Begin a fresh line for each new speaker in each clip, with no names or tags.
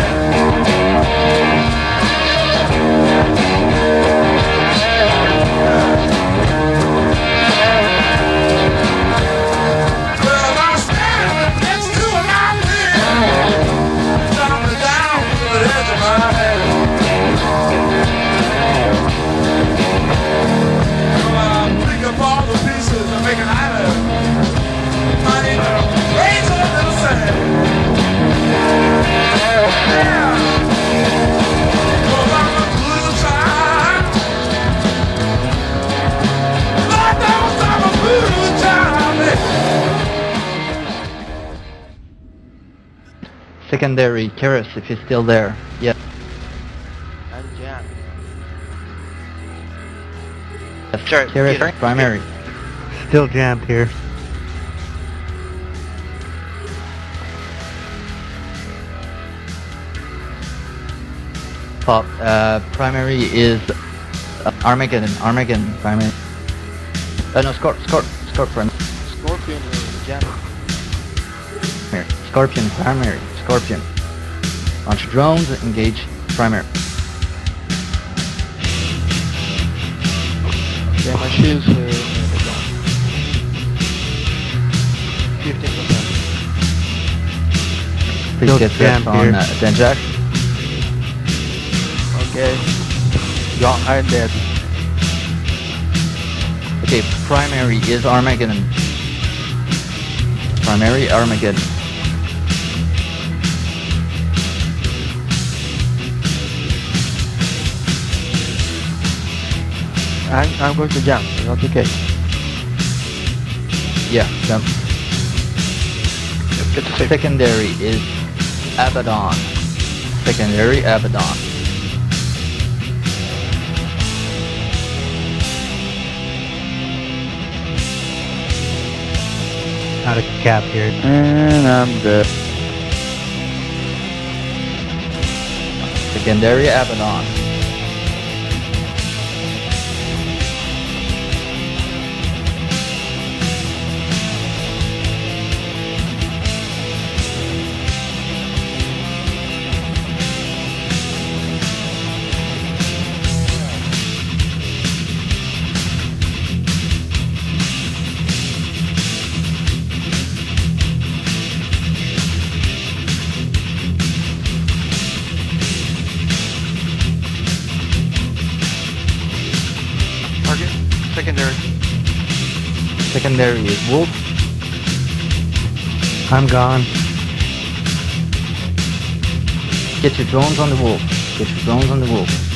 Música
Secondary, Keras, if he's still there. Yeah.
I'm Jan.
Yes.
Sure,
Keras,
yeah.
primary.
Still jammed here.
Pop, uh, primary is uh, Armageddon, Armageddon, primary. Uh, no, Scorp, Scorp, Scorp, primary.
Scorpion uh, Jan.
Scorpion, primary, Scorpion. Launch drones, engage, primary.
Okay, my shields uh, 15%.
Please
Still
get
jammed
this on
here.
uh, Denjack.
Okay. Yeah, I'm dead.
Okay, primary is Armageddon. Primary Armageddon.
I'm, I'm going to jump. Not okay.
Yeah, jump.
Get to.
Secondary is Abaddon. Secondary Abaddon.
Out of cap here.
And I'm dead.
Secondary Abaddon.
Secondary.
Secondary is Wolf.
I'm gone.
Get your drones on the Wolf. Get your drones on the Wolf.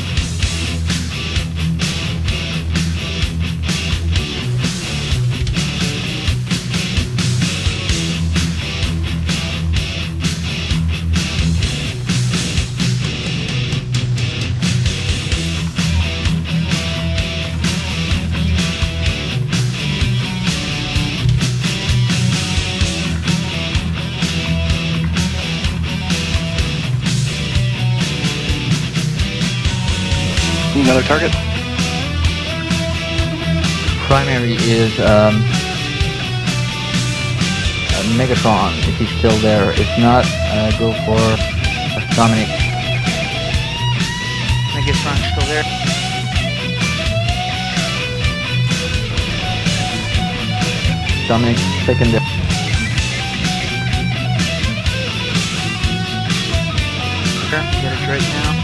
Another target.
Primary is um, uh, Megatron, if he's still there. If not, uh, go for Dominic.
Megatron still there.
Dominic, secondary.
Sure, get it right now.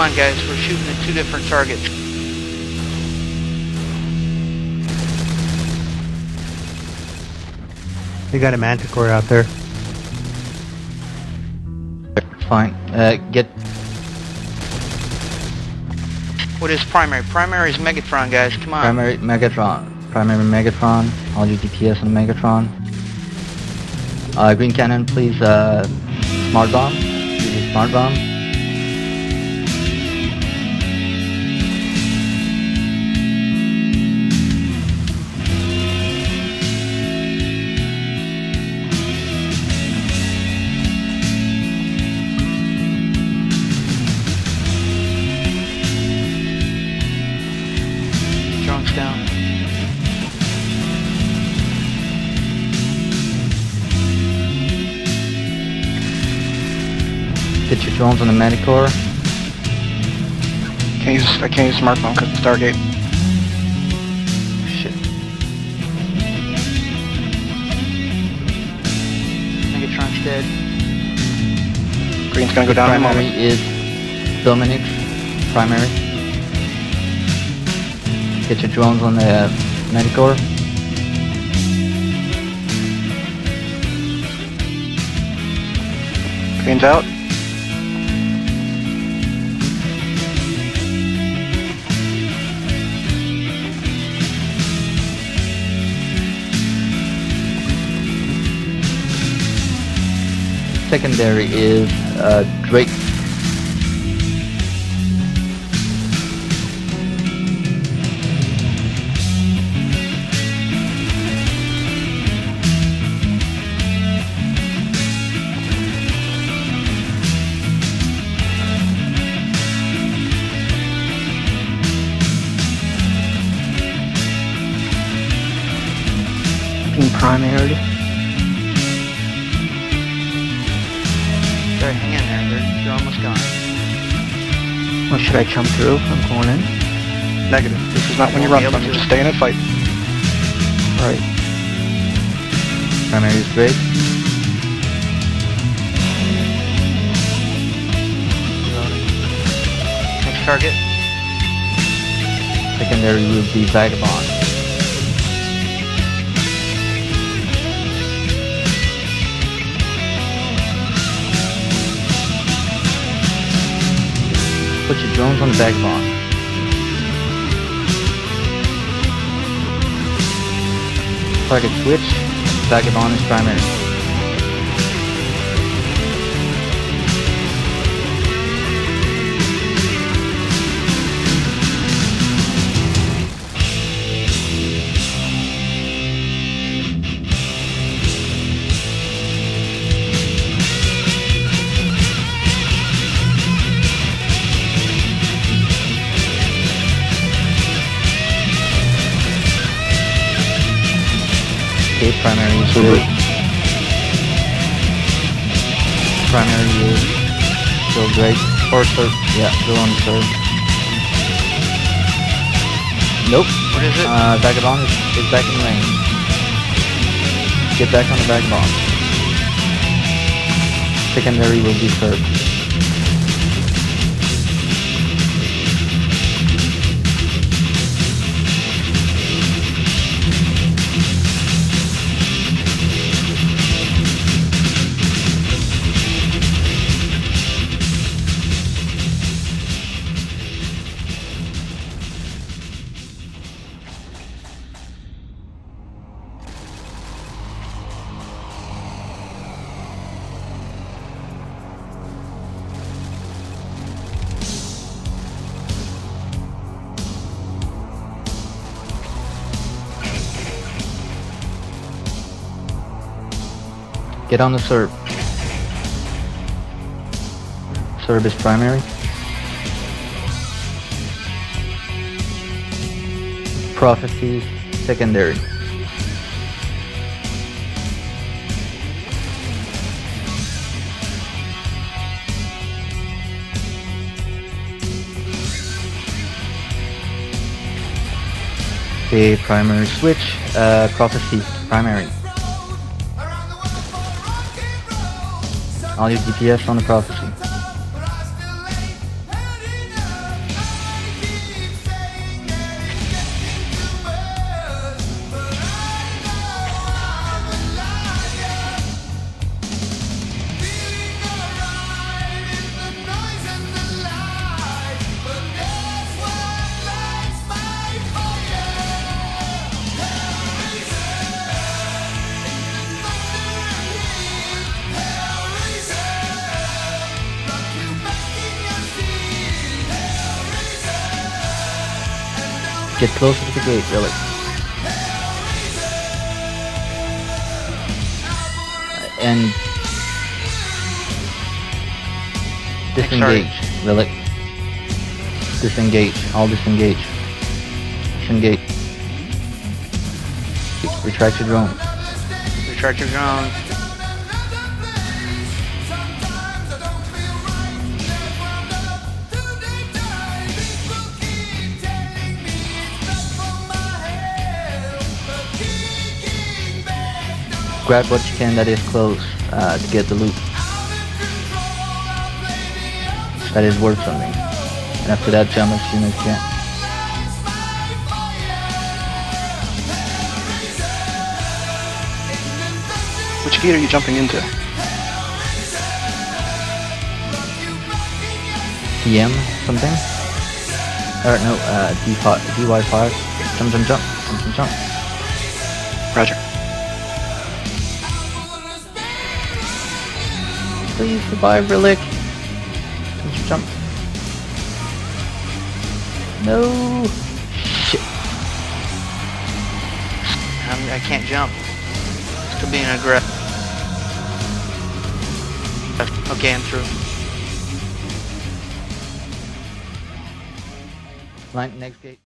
Come on, guys, we're shooting at two different targets.
We got a manticore out there.
Fine. Uh, get
What is primary? Primary is Megatron, guys. Come on.
primary Megatron. Primary Megatron. All your DPS on Megatron. Uh, Green Cannon, please. Uh, smart bomb. Use a smart bomb. Get your drones on the Manticore.
Can't use, I can't use smart bomb because it's Stargate. Shit. Megatron's dead. Green's gonna go down in a
primary
moment.
is Dominic's primary. Get your drones on the uh, Manticore.
Green's out.
Secondary is uh, Drake.
Primary.
Hang in there. They're, they're almost gone.
Or should I jump through? I'm going in.
Negative. This is not when you run from. You just stay in and fight.
Right.
Primary is Drake.
Next target.
Secondary would be Vagabond. Put your drones on the Vagabond. Target switch. Vagabond is primary. Primary is Drake. Primary is still Drake. Or third. Yeah, still on third. Nope.
What is it?
Uh, Vagabond is, is back in range. Get back on the Vagabond. Secondary will be third. Get on the Serb. Serb is primary. Prophecy, secondary. the primary switch, uh, prophecy primary. All your DPS on the prophecy. Get closer to the gate, really. And disengage, Relic. Disengage. All disengage. Disengage. Retract your drone.
Retract your drone.
Grab what you can that is close uh, to get the loot. That is worth something. And after that, jump as soon as you can.
Which gate are you jumping into?
DM something? Or no, uh, D5, DY5. Jump, jump, jump. Jump, jump, jump.
Roger.
Please survive, Relic. Jump, jump, jump. No. Shit.
I'm, I can't jump. Still being aggressive. Okay, I'm through.
Line, next gate.